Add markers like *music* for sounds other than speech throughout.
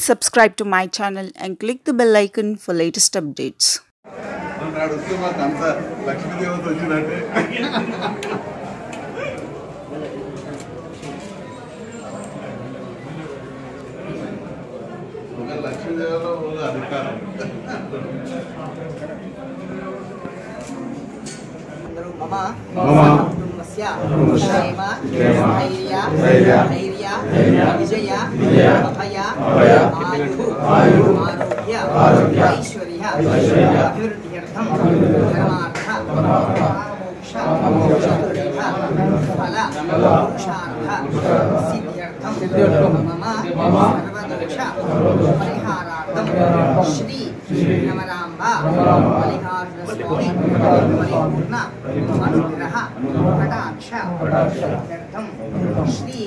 Please subscribe to my channel and click the bell icon for latest updates. నాడు వస్తే మాకు అంత లక్ష్మీదేవత వచ్చినట్టే ఒక లక్ష్మీదేవత ఒక అధికారం అందరూ మమ మమ *laughs* मुमुक्षस्य क्षेम धैर्य धैर्य विजय अभय आयु आरोग्य ऐश्वर्य अभिवृद्ध्यर्थं धर्मार्थ मोक्ष फल पुरुषार्थ सिद्ध्यर्थं मम सर्वदोष परिहार श्री रमराम्बा बलिहारस्वामी परिपूर्ण अनुग्रह कटाक्ष तदर्थम श्री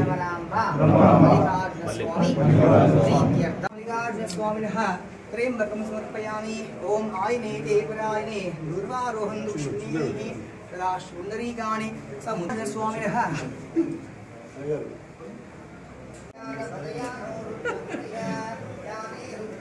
रमराम्बा बलिहारस्वामी प्रीत्यर्थम बलिहारस्वामिनः त्र्यम्बकं समर्पयामि। ॐ आयिने देवरायने दुर्वारोहन्तु शुचिः तदा सुन्दरीकाणि समुद्रस्वामिनः Yeah.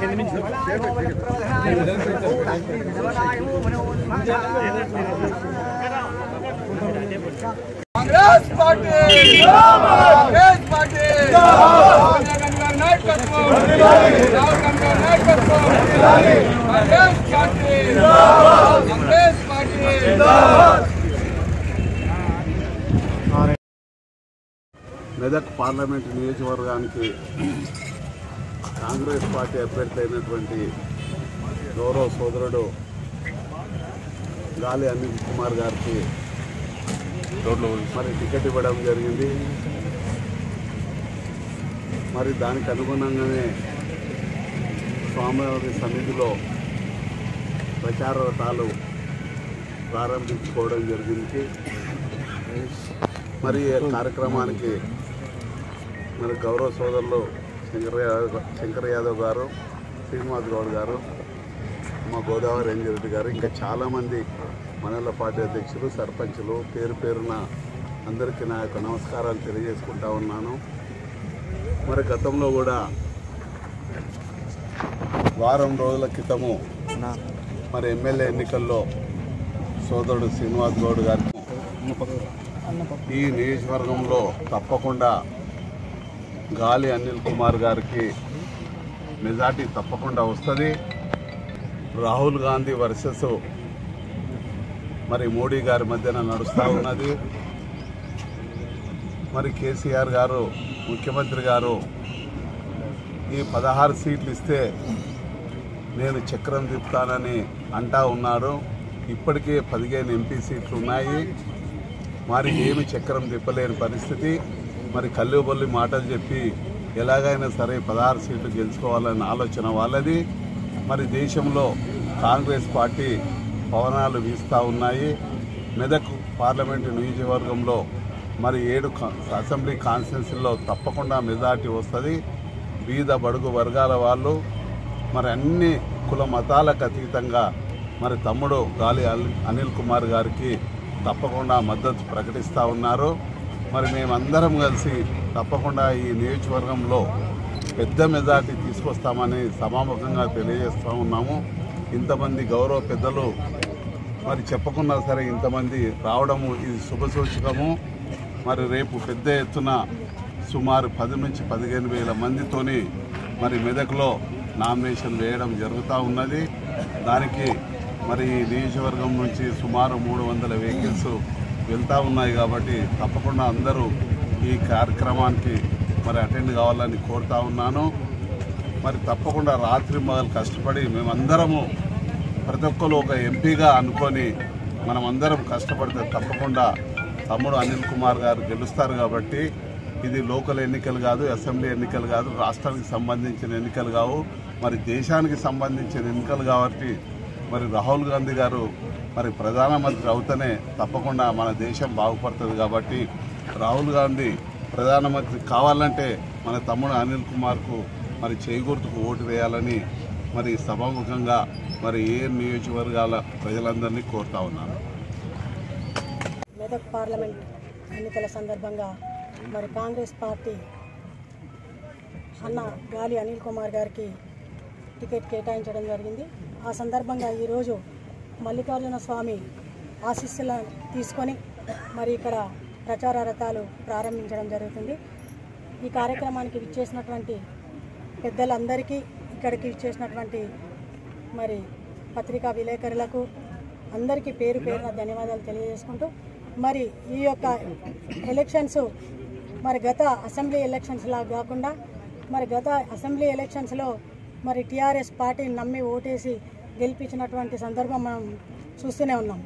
గారి నాయకత్వం రాహుల్ గాంధీ గారి నాయకత్వం Congress party Congress party Medak parliament నియోజకవర్గానికి కాంగ్రెస్ పార్టీ అభ్యర్థి అయినటువంటి గౌరవ సోదరుడు గాలి అనిల్ కుమార్ గారికి మరి టికెట్ ఇవ్వడం జరిగింది. మరి దానికి అనుగుణంగానే స్వామివారి సన్నిధిలో ప్రచార రథాలు ప్రారంభించుకోవడం జరిగింది. మరి కార్యక్రమానికి మరి గౌరవ సోదరులు శంకర్ యాదవ్ శంకర్ యాదవ్ గారు శ్రీనివాస్ గౌడ్ గారు మా గోదావరి రంజిరెడ్డి గారు ఇంకా చాలామంది మండల పార్టీ అధ్యక్షులు సర్పంచులు పేరు పేరున అందరికీ నా యొక్క నమస్కారాలు తెలియజేసుకుంటా ఉన్నాను. మరి గతంలో కూడా వారం రోజుల క్రితము మరి ఎమ్మెల్యే ఎన్నికల్లో సోదరుడు శ్రీనివాస్ గౌడ్ గారికి ఈ నియోజకవర్గంలో తప్పకుండా గాలి అనిల్ కుమార్ గారికి మెజార్టీ తప్పకుండా వస్తుంది. రాహుల్ గాంధీ వర్సెస్ మరి మోడీ గారి మధ్యన నడుస్తూ ఉన్నది. మరి కేసీఆర్ గారు ముఖ్యమంత్రి గారు ఈ పదహారు సీట్లు ఇస్తే నేను చక్రం తిప్పుతానని అంటా ఉన్నారు. ఇప్పటికే పదిహేను ఎంపీ సీట్లు ఉన్నాయి. మరి ఏమి చక్రం తిప్పలేని పరిస్థితి. మరి కల్లుబొల్లి మాటలు చెప్పి ఎలాగైనా సరే పదహారు సీట్లు గెలుచుకోవాలనే ఆలోచన వాళ్ళది. మరి దేశంలో కాంగ్రెస్ పార్టీ పవనాలు వీస్తూ ఉన్నాయి. మెదక్ పార్లమెంటు నియోజకవర్గంలో మరి ఏడు కా- అసెంబ్లీ కాన్స్టిట్యున్సీల్లో తప్పకుండా మెజార్టీ వస్తుంది. బీద బడుగు వర్గాల వాళ్ళు మరి అన్ని కుల మతాలకు అతీతంగా మరి తమ్ముడు గాలి అనిల్ కుమార్ గారికి తప్పకుండా మద్దతు ప్రకటిస్తూ ఉన్నారు. మరి మేమందరం కలిసి తప్పకుండా ఈ నియోజకవర్గంలో పెద్ద మెజార్టీ తీసుకొస్తామని సమాముఖంగా తెలియజేస్తూ ఉన్నాము. ఇంతమంది గౌరవ పెద్దలు మరి చెప్పకున్నా సరే ఇంతమంది రావడము ఇది శుభసూచకము. మరి రేపు పెద్ద ఎత్తున సుమారు పది నుంచి పదిహేను వేల మందితోని మరి మెదక్లో నామినేషన్ వేయడం జరుగుతూ ఉన్నది. దానికి మరి ఈ నియోజకవర్గం నుంచి సుమారు మూడు వందల వెహికల్స్ వెళ్తూ ఉన్నాయి కాబట్టి తప్పకుండా అందరూ ఈ కార్యక్రమానికి మరి అటెండ్ కావాలని కోరుతా ఉన్నాను. మరి తప్పకుండా రాత్రి మొదలు కష్టపడి మేమందరము ప్రతి ఒక్కరు ఒక ఎంపీగా అనుకొని మనం అందరం కష్టపడితే తప్పకుండా తమ్ముడు అనిల్ కుమార్ గారు గెలుస్తారు కాబట్టి ఇది లోకల్ ఎన్నికలు కాదు అసెంబ్లీ ఎన్నికలు కాదు రాష్ట్రానికి సంబంధించిన ఎన్నికలు కావు. మరి దేశానికి సంబంధించిన ఎన్నికలు కాబట్టి మరి రాహుల్ గాంధీ గారు మరి ప్రధానమంత్రి అవుతనే తప్పకుండా మన దేశం బాగుపడుతుంది కాబట్టి రాహుల్ గాంధీ ప్రధానమంత్రి కావాలంటే మన తమ్ముడు అనిల్ కుమార్కు మరి చేకూర్తుకు ఓటు వేయాలని మరి సభాముఖంగా మరి ఏ నియోజకవర్గాల ప్రజలందరినీ కోరుతా ఉన్నాను. మెదక్ పార్లమెంట్ ఎన్నికల సందర్భంగా మరి కాంగ్రెస్ పార్టీ అన్న గాలి అనిల్ కుమార్ గారికి టికెట్ కేటాయించడం జరిగింది. ఆ సందర్భంగా ఈరోజు మల్లికార్జున స్వామి ఆశీస్సులను తీసుకొని మరి ఇక్కడ ప్రచార రథాలు ప్రారంభించడం జరుగుతుంది. ఈ కార్యక్రమానికి విచ్చేసినటువంటి పెద్దలందరికీ ఇక్కడికి విచ్చేసినటువంటి మరి పత్రికా విలేకరులకు అందరికీ పేరు పేరున ధన్యవాదాలు తెలియజేసుకుంటూ మరి ఈ యొక్క ఎలక్షన్స్ మరి గత అసెంబ్లీ ఎలక్షన్స్ లా కాకుండా మరి గత అసెంబ్లీ ఎలక్షన్స్లో మరి టీఆర్ఎస్ పార్టీని నమ్మి ఓటేసి గెలిపించినటువంటి సందర్భం మనం చూస్తూనే ఉన్నాం.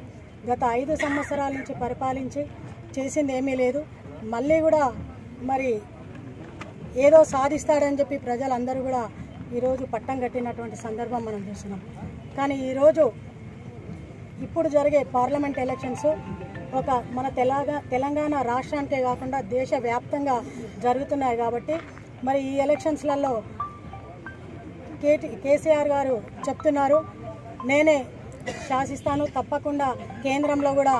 గత ఐదు సంవత్సరాల నుంచి పరిపాలించి చేసింది ఏమీ లేదు. మళ్ళీ కూడా మరి ఏదో సాధిస్తాడని చెప్పి ప్రజలందరూ కూడా ఈరోజు పట్టం కట్టినటువంటి సందర్భం మనం చూస్తున్నాం. కానీ ఈరోజు ఇప్పుడు జరిగే పార్లమెంట్ ఎలక్షన్స్ ఒక మన తెలంగాణ తెలంగాణ రాష్ట్రానికే కాకుండా దేశవ్యాప్తంగా జరుగుతున్నాయి కాబట్టి మరి ఈ ఎలక్షన్స్లలో కేటీ కేసీఆర్ గారు చెప్తున్నారు. నేనే శాసిస్తాను తప్పకుండా కేంద్రంలో కూడా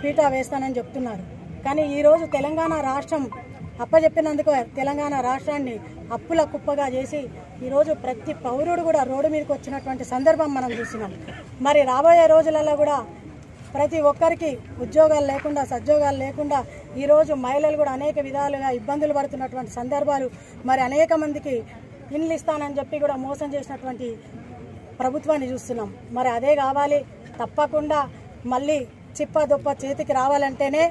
పీటా వేస్తానని చెప్తున్నారు. కానీ ఈరోజు తెలంగాణ రాష్ట్రం అప్పచెప్పినందుకు తెలంగాణ రాష్ట్రాన్ని అప్పుల కుప్పగా చేసి ఈరోజు ప్రతి పౌరుడు కూడా రోడ్డు మీదకి వచ్చినటువంటి సందర్భం మనం చూసినాం. మరి రాబోయే రోజులలో కూడా ప్రతి ఒక్కరికి ఉద్యోగాలు లేకుండా సద్యోగాలు లేకుండా ఈరోజు మహిళలు కూడా అనేక విధాలుగా ఇబ్బందులు పడుతున్నటువంటి సందర్భాలు మరి అనేక మందికి ఇండ్లు ఇస్తానని చెప్పి కూడా మోసం చేసినటువంటి ప్రభుత్వాన్ని చూస్తున్నాం. మరి అదే కావాలి. తప్పకుండా మళ్ళీ చిప్పదొప్ప చేతికి రావాలంటేనే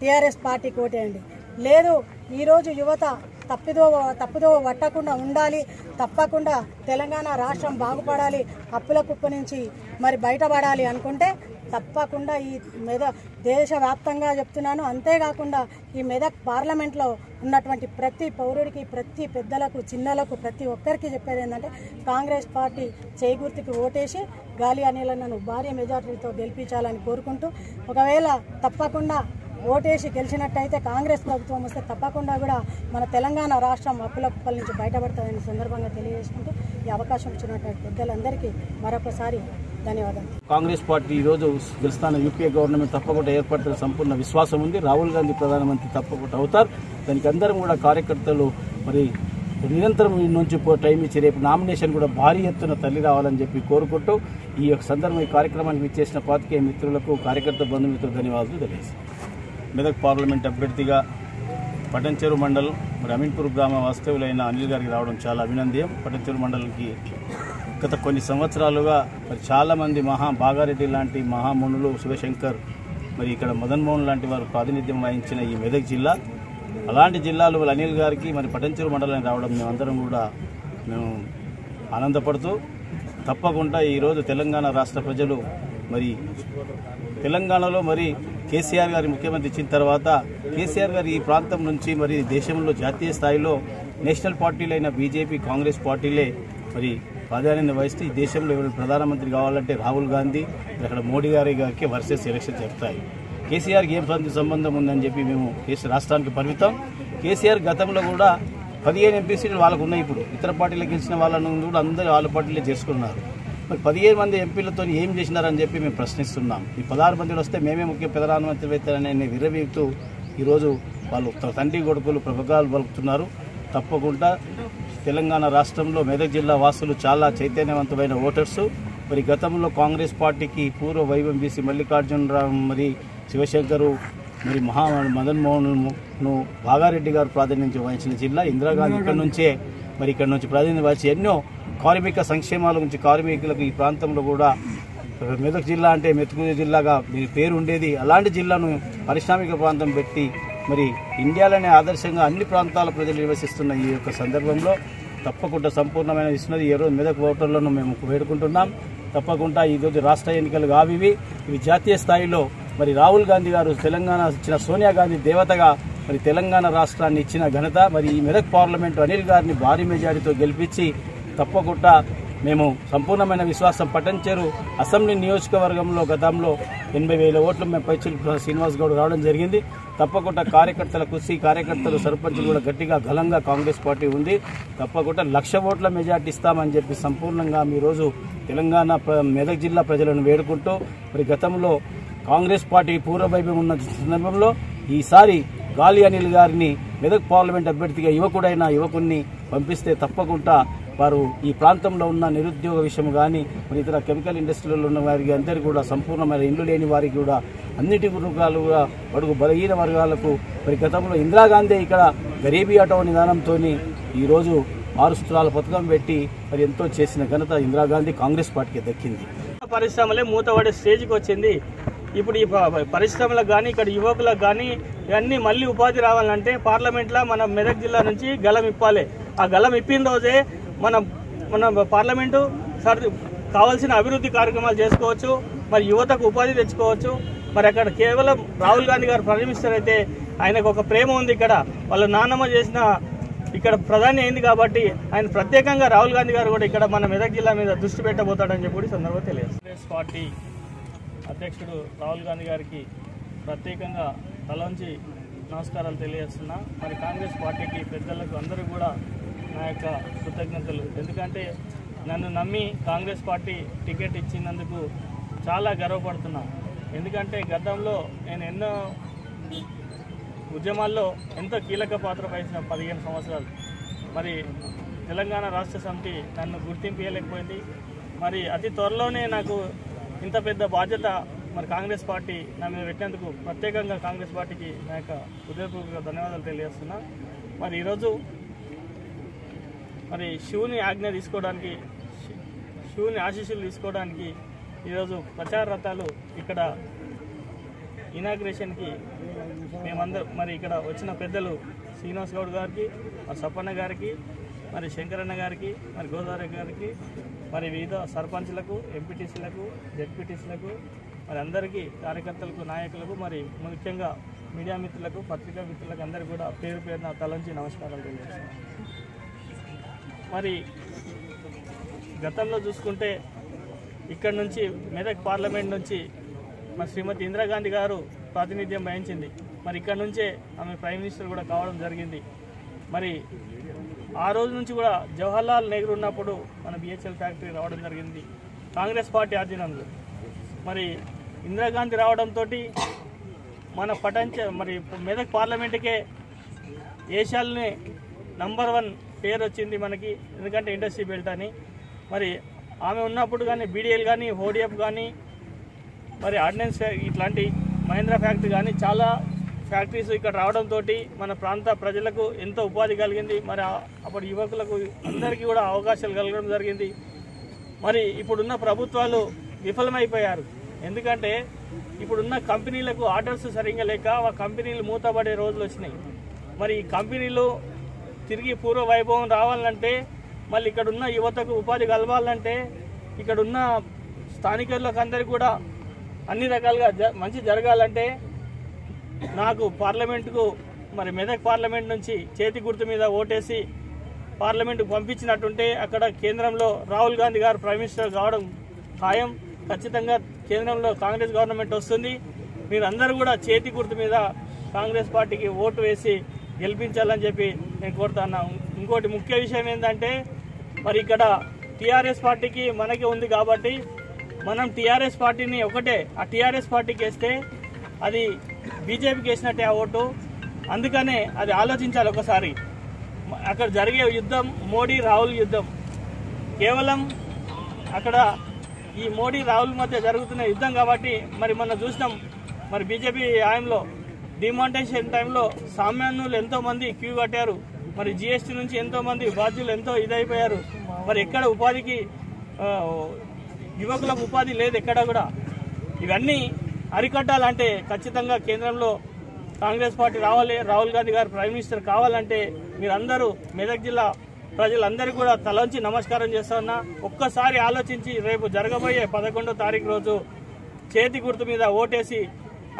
టీఆర్ఎస్ పార్టీ కోటేయండి. లేదు ఈరోజు యువత తప్పిదో తప్పుదో పట్టకుండా ఉండాలి. తప్పకుండా తెలంగాణ రాష్ట్రం బాగుపడాలి. అప్పుల కుప్ప నుంచి మరి బయటపడాలి అనుకుంటే తప్పకుండా ఈ మెద దేశవ్యాప్తంగా చెప్తున్నాను. అంతేకాకుండా ఈ మెదక్ పార్లమెంట్లో ఉన్నటువంటి ప్రతి పౌరుడికి ప్రతి పెద్దలకు చిన్నలకు ప్రతి ఒక్కరికి చెప్పేది ఏంటంటే కాంగ్రెస్ పార్టీ చేకూర్తికి ఓటేసి గాలి నన్ను భారీ మెజార్టీతో గెలిపించాలని కోరుకుంటూ ఒకవేళ తప్పకుండా ఓటేసి గెలిచినట్టయితే కాంగ్రెస్ ప్రభుత్వం వస్తే తప్పకుండా కూడా మన తెలంగాణ రాష్ట్రం అప్పుల కుప్పల నుంచి బయటపడుతుందని సందర్భంగా తెలియజేసుకుంటూ ఈ అవకాశం ఇచ్చినటువంటి పెద్దలందరికీ మరొకసారి ధన్యవాదాలు. కాంగ్రెస్ పార్టీ ఈరోజు గెలుస్తాన యూపీఏ గవర్నమెంట్ తప్పకుండా ఏర్పడుతున్న సంపూర్ణ విశ్వాసం ఉంది. రాహుల్ గాంధీ ప్రధానమంత్రి తప్పకుండా అవుతారు. దానికి అందరం కూడా కార్యకర్తలు మరి నిరంతరం ఈ నుంచి పో- టైం ఇచ్చి రేపు నామినేషన్ కూడా భారీ ఎత్తున తల్లి రావాలని చెప్పి కోరుకుంటూ ఈ యొక్క సందర్భం ఈ కార్యక్రమానికి ఇచ్చేసిన పాతికేయ మిత్రులకు కార్యకర్త బంధుమిత్రులకు ధన్యవాదాలు తెలియజేస్తాను మెదక్ పార్లమెంట్ అభ్యర్థిగా పటంచెరు మండలం మరి అమీన్పూర్ గ్రామ వాస్తవులైన అనిల్ గారికి రావడం చాలా అభినందనీయం. పటంచెరు మండలంకి గత కొన్ని సంవత్సరాలుగా మరి చాలామంది మహా బాగారెడ్డి లాంటి మహామునులు శివశంకర్ మరి ఇక్కడ మదన్ మోహన్ లాంటి వారు ప్రాతినిధ్యం వహించిన ఈ మెదక్ జిల్లా. అలాంటి జిల్లాలో వాళ్ళ అనిల్ గారికి మరి పటంచెరు మండలానికి రావడం మేమందరం కూడా మేము ఆనందపడుతూ తప్పకుండా ఈరోజు తెలంగాణ రాష్ట్ర ప్రజలు మరి తెలంగాణలో మరి కేసీఆర్ గారి ముఖ్యమంత్రి ఇచ్చిన తర్వాత కేసీఆర్ గారు ఈ ప్రాంతం నుంచి మరి దేశంలో జాతీయ స్థాయిలో నేషనల్ పార్టీలైన బీజేపీ కాంగ్రెస్ పార్టీలే మరి ప్రాధాన్యత వహిస్తూ ఈ దేశంలో ఎవరు ప్రధానమంత్రి కావాలంటే రాహుల్ గాంధీ అక్కడ మోడీ గారి గారికి వర్సెస్ ఎలక్షన్ చెప్తాయి కేసీఆర్కి ఏం సంబంధం- సంబంధం ఉందని చెప్పి మేము కేసీ రాష్ట్రానికి పరిమితం. కేసీఆర్ గతంలో కూడా పదిహేను ఎంపీ సీట్లు వాళ్ళకు ఉన్నాయి ఇప్పుడు. ఇతర పార్టీలకు గెలిచిన వాళ్ళను కూడా అందరూ వాళ్ళ పార్టీలే చేసుకున్నారు. మరి పదిహేను మంది ఎంపీలతో ఏం చేసినారని చెప్పి మేము ప్రశ్నిస్తున్నాం. ఈ పదహారు మందిలో వస్తే మేమే ముఖ్య ప్రధానమంత్రి అవుతారని విరవీగుతూ ఈరోజు వాళ్ళు తన తండ్రి కొడుకులు ప్రభుత్వాలు పలుకుతున్నారు. తప్పకుండా తెలంగాణ రాష్ట్రంలో మెదక్ జిల్లా వాసులు చాలా చైతన్యవంతమైన ఓటర్సు. మరి గతంలో కాంగ్రెస్ పార్టీకి పూర్వ వైభవం బీసీ మల్లికార్జునరావు మరి శివశంకరు మరి మహా మదన్ మోహన్ను భాగారెడ్డి గారు ప్రాతినిధ్యం వహించిన జిల్లా ఇందిరాగాంధీ. ఇక్కడ నుంచే మరి ఇక్కడ నుంచి ప్రాతినిధ్యం వహించి ఎన్నో కార్మిక సంక్షేమాల గురించి కార్మికులకు ఈ ప్రాంతంలో కూడా మెదక్ జిల్లా అంటే మెతుకు జిల్లాగా మీ పేరు ఉండేది. అలాంటి జిల్లాను పారిశ్రామిక ప్రాంతం పెట్టి మరి ఇండియాలోనే ఆదర్శంగా అన్ని ప్రాంతాల ప్రజలు నివసిస్తున్న ఈ యొక్క సందర్భంలో తప్పకుండా సంపూర్ణమైన ఇస్తున్నది ఈ రోజు మెదక్ ఓటర్లను మేము వేడుకుంటున్నాం. తప్పకుండా ఈరోజు రాష్ట్ర ఎన్నికలు కావివి ఇవి జాతీయ స్థాయిలో మరి రాహుల్ గాంధీ గారు తెలంగాణ ఇచ్చిన సోనియా గాంధీ దేవతగా మరి తెలంగాణ రాష్ట్రాన్ని ఇచ్చిన ఘనత. మరి ఈ మెదక్ పార్లమెంటు అనిల్ గారిని భారీ మెజారిటీతో గెలిపించి తప్పకుండా మేము సంపూర్ణమైన విశ్వాసం పట్టంచేరు అసెంబ్లీ నియోజకవర్గంలో గతంలో ఎనభై వేల ఓట్లు మేము పైచిల్ శ్రీనివాస్ గౌడ్ రావడం జరిగింది. తప్పకుండా కార్యకర్తల కృషి కార్యకర్తలు సర్పంచులు కూడా గట్టిగా ఘనంగా కాంగ్రెస్ పార్టీ ఉంది. తప్పకుండా లక్ష ఓట్ల మెజార్టీ ఇస్తామని చెప్పి సంపూర్ణంగా మీ రోజు తెలంగాణ ప్ర- మెదక్ జిల్లా ప్రజలను వేడుకుంటూ మరి గతంలో కాంగ్రెస్ పార్టీ పూర్వవైభవం ఉన్న సందర్భంలో ఈసారి గాలి అనిల్ గారిని మెదక్ పార్లమెంట్ అభ్యర్థిగా యువకుడైన యువకుడిని పంపిస్తే తప్పకుండా వారు ఈ ప్రాంతంలో ఉన్న నిరుద్యోగ విషయం కానీ మరి ఇతర కెమికల్ ఇండస్ట్రీలో ఉన్న వారికి అందరికీ కూడా సంపూర్ణమైన ఇండ్లు లేని వారికి కూడా అన్నిటి వర్గాలుగా బడుగు బలహీన వర్గాలకు మరి గతంలో ఇందిరాగాంధీ ఇక్కడ గరీబీ ఆటో నిదానంతో ఈరోజు ఆరు సూత్రాల పథకం పెట్టి మరి ఎంతో చేసిన ఘనత ఇందిరాగాంధీ కాంగ్రెస్ పార్టీకి దక్కింది. పరిశ్రమలే మూతపడే స్టేజ్కి వచ్చింది. ఇప్పుడు ఈ పరిశ్రమలకు కానీ ఇక్కడ యువకులకు కానీ ఇవన్నీ మళ్ళీ ఉపాధి రావాలంటే పార్లమెంట్లో మన మెదక్ జిల్లా నుంచి గలం ఇప్పాలి. ఆ గలం ఇప్పిన రోజే మన మన పార్లమెంటు సార్ కావాల్సిన అభివృద్ధి కార్యక్రమాలు చేసుకోవచ్చు మరి యువతకు ఉపాధి తెచ్చుకోవచ్చు. మరి అక్కడ కేవలం రాహుల్ గాంధీ గారు ప్రైమ్ మినిస్టర్ అయితే ఆయనకు ఒక ప్రేమ ఉంది ఇక్కడ. వాళ్ళ నాన్నమ్మ చేసిన ఇక్కడ ప్రధాని అయింది కాబట్టి ఆయన ప్రత్యేకంగా రాహుల్ గాంధీ గారు కూడా ఇక్కడ మన మెదక్ జిల్లా మీద దృష్టి పెట్టబోతాడని చెప్పి సందర్భంగా తెలియదు కాంగ్రెస్ పార్టీ అధ్యక్షుడు రాహుల్ గాంధీ గారికి ప్రత్యేకంగా తలంచి నమస్కారాలు తెలియజేస్తున్నా. మరి కాంగ్రెస్ పార్టీకి పెద్దలకు అందరూ కూడా నా యొక్క కృతజ్ఞతలు. ఎందుకంటే నన్ను నమ్మి కాంగ్రెస్ పార్టీ టికెట్ ఇచ్చినందుకు చాలా గర్వపడుతున్నా. ఎందుకంటే గతంలో నేను ఎన్నో ఉద్యమాల్లో ఎంతో కీలక పాత్ర వహించిన పదిహేను సంవత్సరాలు. మరి తెలంగాణ రాష్ట్ర సమితి నన్ను గుర్తింపు మరి అతి త్వరలోనే నాకు ఇంత పెద్ద బాధ్యత మరి కాంగ్రెస్ పార్టీ నా మీద పెట్టినందుకు ప్రత్యేకంగా కాంగ్రెస్ పార్టీకి నా యొక్క హృదయపూర్వక ధన్యవాదాలు తెలియజేస్తున్నా. మరి ఈరోజు మరి శివుని ఆజ్ఞ తీసుకోవడానికి శివుని ఆశీస్సులు తీసుకోవడానికి ఈరోజు ప్రచార రథాలు ఇక్కడ ఇనాగ్రేషన్కి మేమందరం మరి ఇక్కడ వచ్చిన పెద్దలు శ్రీనివాస్ గౌడ్ గారికి మరి సప్పన్న గారికి మరి శంకరన్న గారికి మరి గోదావరి గారికి మరి వివిధ సర్పంచ్లకు ఎంపీటీసీలకు జెడ్పీటీసీలకు మరి అందరికీ కార్యకర్తలకు నాయకులకు మరి ముఖ్యంగా మీడియా మిత్రులకు పత్రికా మిత్రులకు అందరికీ కూడా పేరు పేరున తలంచి నమస్కారాలు తెలియజేస్తున్నాను మరి గతంలో చూసుకుంటే ఇక్కడ నుంచి మెదక్ పార్లమెంట్ నుంచి మరి శ్రీమతి ఇందిరాగాంధీ గారు ప్రాతినిధ్యం వహించింది. మరి ఇక్కడ నుంచే ఆమె ప్రైమ్ మినిస్టర్ కూడా కావడం జరిగింది. మరి ఆ రోజు నుంచి కూడా జవహర్లాల్ నెహ్రూ ఉన్నప్పుడు మన బిహెచ్ఎల్ ఫ్యాక్టరీ రావడం జరిగింది. కాంగ్రెస్ పార్టీ ఆధీనంలో. మరి ఇందిరాగాంధీ రావడంతో మన పటంచ మరి మెదక్ పార్లమెంట్కే ఏషియాలోనే నంబర్ వన్ పేరు వచ్చింది మనకి ఎందుకంటే ఇండస్ట్రీ బెల్ట్ అని. మరి ఆమె ఉన్నప్పుడు కానీ బీడీఎల్ కానీ ఓడిఎఫ్ కానీ మరి ఆర్డినెన్స్ ఇట్లాంటి మహేంద్ర ఫ్యాక్టరీ కానీ చాలా ఫ్యాక్టరీస్ ఇక్కడ రావడంతో మన ప్రాంత ప్రజలకు ఎంతో ఉపాధి కలిగింది. మరి అప్పుడు యువకులకు అందరికీ కూడా అవకాశాలు కలగడం జరిగింది. మరి ఇప్పుడున్న ప్రభుత్వాలు విఫలమైపోయారు. ఎందుకంటే ఇప్పుడున్న కంపెనీలకు ఆర్డర్స్ సరిగ్గా లేక ఆ కంపెనీలు మూతపడే రోజులు వచ్చినాయి. మరి ఈ కంపెనీలు తిరిగి పూర్వ వైభవం రావాలంటే మళ్ళీ ఇక్కడ ఉన్న యువతకు ఉపాధి కలవాలంటే ఇక్కడ ఉన్న స్థానికులకు అందరికీ కూడా అన్ని రకాలుగా జ- మంచి జరగాలంటే నాకు పార్లమెంటుకు మరి మెదక్ పార్లమెంట్ నుంచి చేతి గుర్తు మీద ఓటేసి పార్లమెంటుకు పంపించినట్టుంటే అక్కడ కేంద్రంలో రాహుల్ గాంధీ గారు ప్రైమ్ మినిస్టర్ కావడం ఖాయం. ఖచ్చితంగా కేంద్రంలో కాంగ్రెస్ గవర్నమెంట్ వస్తుంది. మీరందరూ కూడా చేతి గుర్తు మీద కాంగ్రెస్ పార్టీకి ఓటు వేసి గెలిపించాలని చెప్పి నేను కోరుతాను ఇంకోటి ముఖ్య విషయం ఏంటంటే మరి ఇక్కడ టీఆర్ఎస్ పార్టీకి మనకి ఉంది కాబట్టి మనం టీఆర్ఎస్ పార్టీని ఒకటే ఆ టీఆర్ఎస్ పార్టీకి వేస్తే అది బీజేపీకి వేసినట్టే ఆ ఓటు. అందుకనే అది ఆలోచించాలి ఒకసారి. అక్కడ జరిగే యుద్ధం మోడీ రాహుల్ యుద్ధం. కేవలం అక్కడ ఈ మోడీ రాహుల్ మధ్య జరుగుతున్న యుద్ధం కాబట్టి మరి మొన్న చూసినాం. మరి బీజేపీ హాయంలో డిమాంటేషన్ టైంలో సామాన్యులు ఎంతో మంది క్యూ కట్టారు మరి జిఎస్టీ నుంచి ఎంతో మంది బాధ్యులు ఎంతో ఇదైపోయారు. మరి ఎక్కడ ఉపాధికి యువకులకు ఉపాధి లేదు ఎక్కడ కూడా. ఇవన్నీ అరికట్టాలంటే ఖచ్చితంగా కేంద్రంలో కాంగ్రెస్ పార్టీ రావాలి రాహుల్ గాంధీ గారు ప్రైమ్ మినిస్టర్ కావాలంటే మీరందరూ మెదక్ జిల్లా ప్రజలందరికీ కూడా తలంచి నమస్కారం చేస్తా ఒక్కసారి ఆలోచించి రేపు జరగబోయే పదకొండో తారీఖు రోజు చేతి గుర్తు మీద ఓటేసి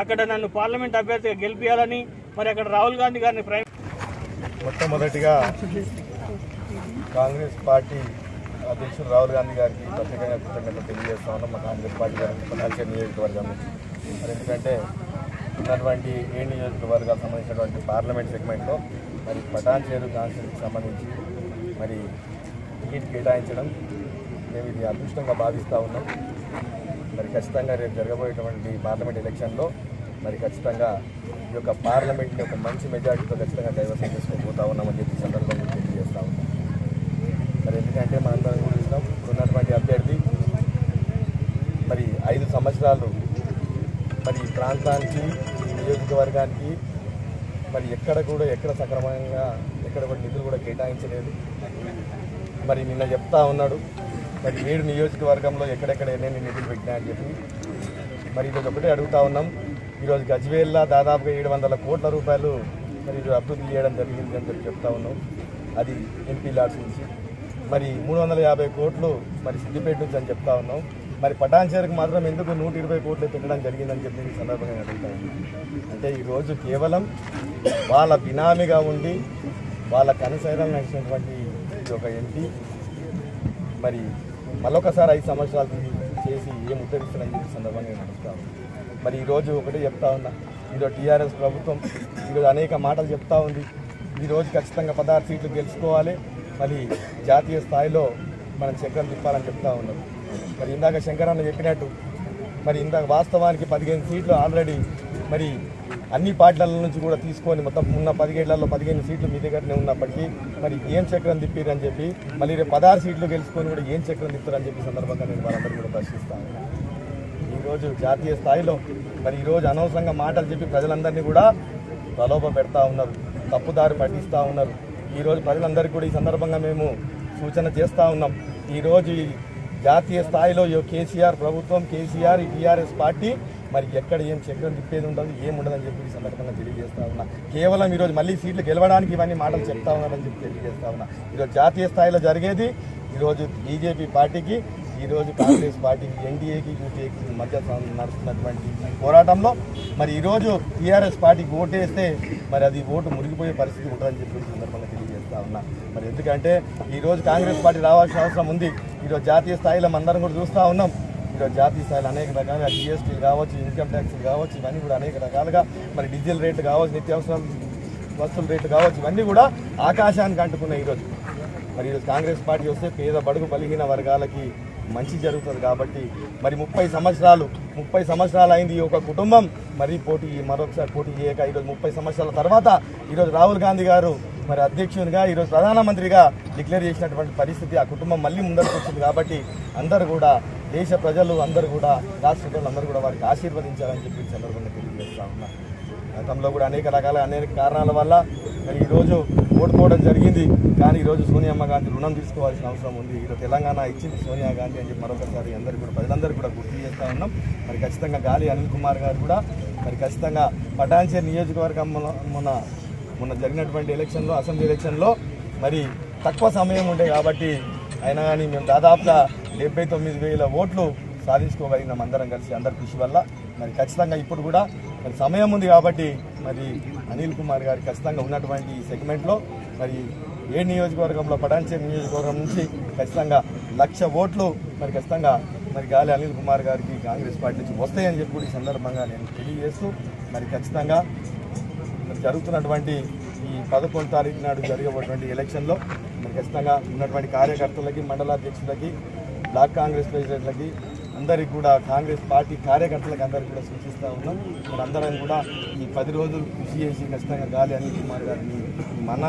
అక్కడ నన్ను పార్లమెంట్ అభ్యర్థిగా గెలిపించాలని మరి అక్కడ రాహుల్ గాంధీ గారిని ప్రైమ్ మొట్టమొదటిగా కాంగ్రెస్ పార్టీ అధ్యక్షుడు రాహుల్ గాంధీ గారికి ప్రత్యేకంగా కృతజ్ఞతలు తెలియజేస్తా ఉన్నాం. మా కాంగ్రెస్ పార్టీ గారికి పటాన్చేరు నియోజకవర్గం మరి ఎందుకంటే ఉన్నటువంటి ఏ నియోజకవర్గాలకు సంబంధించినటువంటి పార్లమెంట్ సెగ్మెంట్లో మరి పటాన్చేరు కాన్స్టిట్యూన్సీకి సంబంధించి మరి టికెట్ కేటాయించడం మేము ఇది అదృష్టంగా భావిస్తూ ఉన్నాం. మరి ఖచ్చితంగా రేపు జరగబోయేటువంటి పార్లమెంట్ ఎలక్షన్లో మరి ఖచ్చితంగా ఈ యొక్క పార్లమెంట్ని ఒక మంచి మెజార్టీతో ఖచ్చితంగా కైవసం చేసుకోబోతా ఉన్నామని చెప్పి సందర్భంగా తెలియజేస్తా ఉన్నాం. మరి ఎందుకంటే మనందరం కూడా చూసినాం ఉన్నటువంటి అభ్యర్థి. మరి ఐదు సంవత్సరాలు మరి ఈ ప్రాంతానికి నియోజకవర్గానికి మరి ఎక్కడ కూడా ఎక్కడ సక్రమంగా ఎక్కడ కూడా నిధులు కూడా కేటాయించలేదు. మరి నిన్న చెప్తా ఉన్నాడు మరి ఏడు నియోజకవర్గంలో ఎక్కడెక్కడ నేను నిధులు పెట్టినా అని చెప్పి మరి ఈరోజు ఒకటే అడుగుతా ఉన్నాం. ఈరోజు గజ్వేల్లా దాదాపుగా ఏడు వందల కోట్ల రూపాయలు మరి అభివృద్ధి చేయడం జరిగింది అని చెప్పి చెప్తా ఉన్నాం. అది ఎంపీ లాడ్స్ నుంచి. మరి మూడు వందల యాభై కోట్లు మరి సిద్దిపేట నుంచి అని చెప్తా ఉన్నాం. మరి పటాన్చేరుకు మాత్రం ఎందుకు నూట ఇరవై కోట్లు పెట్టడం జరిగిందని చెప్పి ఈ సందర్భంగా అడుగుతా అంటే ఈరోజు కేవలం వాళ్ళ బినామీగా ఉండి వాళ్ళ కనుసైరం నడిచినటువంటి ఒక ఎంపీ. మరి మళ్ళొకసారి ఐదు సంవత్సరాలు చేసి ఏం ఉద్ధరిస్తారని చెప్పి సందర్భంగా నేను అడుగుతాను మరి ఈరోజు ఒకటే చెప్తా ఉన్నా. ఈరోజు టీఆర్ఎస్ ప్రభుత్వం ఈరోజు అనేక మాటలు చెప్తా ఉంది. ఈరోజు ఖచ్చితంగా పదహారు సీట్లు గెలుచుకోవాలి. మరి జాతీయ స్థాయిలో మనం చక్రం తిప్పాలని చెప్తా ఉన్నాం. మరి ఇందాక శంకరన్న చెప్పినట్టు మరి ఇందాక వాస్తవానికి పదిహేను సీట్లు ఆల్రెడీ మరి అన్ని పార్టీల నుంచి కూడా తీసుకొని మొత్తం ఉన్న పదిహేళ్ళలో పదిహేను సీట్లు మీ దగ్గరనే ఉన్నప్పటికీ మరి ఏం చక్రం తిప్పిరని చెప్పి మళ్ళీ రేపు పదహారు సీట్లు గెలుచుకొని కూడా ఏం చక్రం తిప్పారని చెప్పి సందర్భంగా నేను వారందరూ కూడా ప్రశ్నిస్తాను ఈరోజు జాతీయ స్థాయిలో మరి ఈరోజు అనవసరంగా మాటలు చెప్పి ప్రజలందరినీ కూడా ప్రలోభ పెడతా ఉన్నారు తప్పుదారి పట్టిస్తూ ఉన్నారు. ఈరోజు ప్రజలందరికీ కూడా ఈ సందర్భంగా మేము సూచన చేస్తూ ఉన్నాం. ఈరోజు ఈ జాతీయ స్థాయిలో ఈ కేసీఆర్ ప్రభుత్వం కేసీఆర్ ఈ టీఆర్ఎస్ పార్టీ మరి ఎక్కడ ఏం చక్రం తిప్పేది ఉండదు ఏం ఉండదని చెప్పి ఈ సందర్భంగా తెలియజేస్తా ఉన్నా. కేవలం ఈరోజు మళ్ళీ సీట్లు గెలవడానికి ఇవన్నీ మాటలు చెప్తా ఉన్నారని చెప్పి తెలియజేస్తా ఉన్నా. ఈరోజు జాతీయ స్థాయిలో జరిగేది ఈరోజు బీజేపీ పార్టీకి ఈరోజు కాంగ్రెస్ పార్టీకి ఎన్డీఏకి యూపీఏకి మధ్య నడుస్తున్నటువంటి పోరాటంలో. మరి ఈరోజు టీఆర్ఎస్ పార్టీకి ఓటేస్తే మరి అది ఓటు మురిగిపోయే పరిస్థితి ఉంటుందని చెప్పి సందర్భంగా తెలియజేస్తా ఉన్నా. మరి ఎందుకంటే ఈరోజు కాంగ్రెస్ పార్టీ రావాల్సిన అవసరం ఉంది. ఈరోజు జాతీయ స్థాయిలో మనందరం కూడా చూస్తూ ఉన్నాం. ఈరోజు జాతీయ స్థాయిలో అనేక రకాలుగా జిఎస్టీలు కావచ్చు ఇన్కమ్ ట్యాక్స్లు కావచ్చు ఇవన్నీ కూడా అనేక రకాలుగా మరి డీజిల్ రేట్లు కావచ్చు నిత్యావసరం వస్తువుల రేట్లు కావచ్చు ఇవన్నీ కూడా ఆకాశానికి అంటుకున్నాయి ఈరోజు. మరి ఈరోజు కాంగ్రెస్ పార్టీ వస్తే పేద బడుగు బలిహీన వర్గాలకి మంచి జరుగుతుంది కాబట్టి మరి ముప్పై సంవత్సరాలు ముప్పై సంవత్సరాలు అయింది ఈ ఒక కుటుంబం. మరి పోటీ మరొకసారి పోటీ చేయక ఈరోజు ముప్పై సంవత్సరాల తర్వాత ఈరోజు రాహుల్ గాంధీ గారు మరి అధ్యక్షునిగా ఈరోజు ప్రధానమంత్రిగా డిక్లేర్ చేసినటువంటి పరిస్థితి ఆ కుటుంబం మళ్ళీ ముందరకు వచ్చింది కాబట్టి అందరూ కూడా దేశ ప్రజలు అందరూ కూడా రాష్ట్ర ప్రజలు అందరూ కూడా వారికి ఆశీర్వదించాలని చెప్పి సందర్భంగా తెలియజేస్తా ఉన్నా. గతంలో కూడా అనేక రకాల అనేక కారణాల వల్ల మరి ఈరోజు ఓడిపోవడం జరిగింది. కానీ ఈరోజు సోనియమ్మ గాంధీ రుణం తీసుకోవాల్సిన అవసరం ఉంది. ఈరోజు తెలంగాణ ఇచ్చింది సోనియా గాంధీ అని చెప్పి మరొకసారి అందరూ కూడా ప్రజలందరూ కూడా గుర్తు చేస్తూ ఉన్నాం. మరి ఖచ్చితంగా గాలి అనిల్ కుమార్ గారు కూడా మరి ఖచ్చితంగా పటాన్చేరు నియోజకవర్గం మొన్న- మొన్న మొన్న జరిగినటువంటి ఎలక్షన్లో అసెంబ్లీ ఎలక్షన్లో మరి తక్కువ సమయం ఉండే కాబట్టి అయినా కానీ మేము దాదాపుగా డెబ్బై తొమ్మిది వేల ఓట్లు సాధించుకోగలిగినాం అందరం కలిసి అందరి కృషి వల్ల. మరి ఖచ్చితంగా ఇప్పుడు కూడా మరి సమయం ఉంది కాబట్టి మరి అనిల్ కుమార్ గారు ఖచ్చితంగా ఉన్నటువంటి ఈ సెగ్మెంట్లో మరి ఏ నియోజకవర్గంలో పటాన్చే నియోజకవర్గం నుంచి ఖచ్చితంగా లక్ష ఓట్లు మరి ఖచ్చితంగా మరి గాలి అనిల్ కుమార్ గారికి కాంగ్రెస్ పార్టీ నుంచి వస్తాయని చెప్పి ఈ సందర్భంగా నేను తెలియజేస్తూ మరి ఖచ్చితంగా మరి జరుగుతున్నటువంటి ఈ పదకొండు తారీఖు నాడు జరగబోటువంటి ఎలక్షన్లో మరి ఖచ్చితంగా ఉన్నటువంటి కార్యకర్తలకి మండలాధ్యక్షులకి బ్లాక్ కాంగ్రెస్ ప్రెసిడెంట్లకి అందరికి కూడా కాంగ్రెస్ పార్టీ కార్యకర్తలకు అందరికి కూడా సూచిస్తూ ఉన్నాం. మరి అందరం కూడా ఈ పది రోజులు కృషి చేసి ఖచ్చితంగా గాలి అనిల్ కుమార్ గారిని మన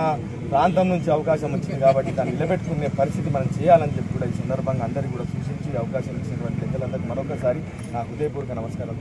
ప్రాంతం నుంచి అవకాశం వచ్చింది కాబట్టి దాన్ని నిలబెట్టుకునే పరిస్థితి మనం చేయాలని చెప్పి కూడా ఈ సందర్భంగా అందరికీ కూడా సూచించి అవకాశం ఇచ్చినటువంటి పెద్దలందరికీ మరొకసారి నా హృదయపూర్వక నమస్కారం